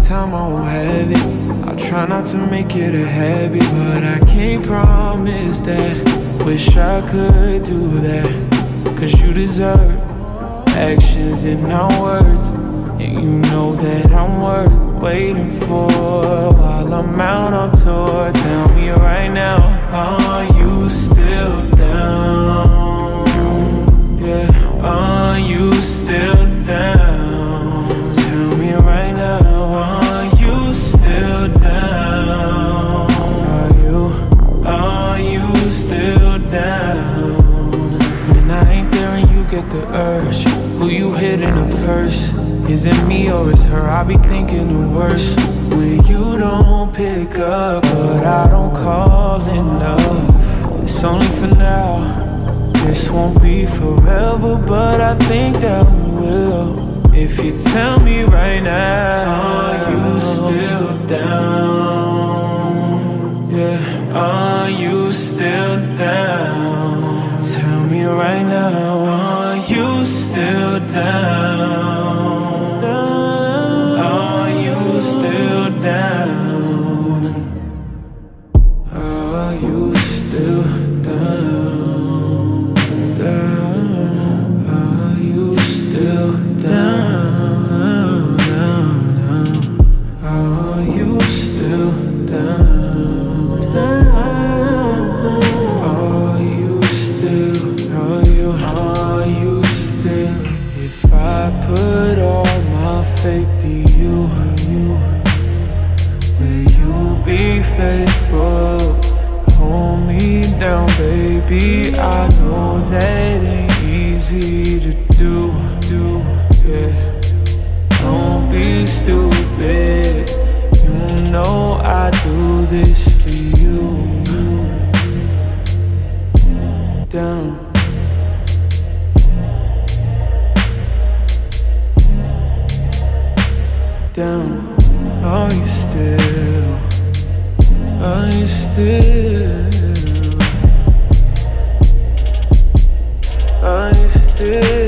time, I won't have it. I'll try not to make it a habit, but I can't promise that. Wish I could do that. Cause you deserve actions and not words. And you know that I'm worth waiting for while I'm out on tour. Tell me right now, are get the urge, who you hitting up first? Is it me or is her? I be thinking the worst. When you don't pick up, but I don't call enough. It's only for now. This won't be forever, but I think that we will. If you tell me right now, are you still down? Yeah, are you still down? Still put all my faith in you. Will you be faithful? Hold me down, baby. I know that ain't easy to do, do, yeah. Don't be stupid. You know I do this for you. Down? Are you still? Are you still? Are you still?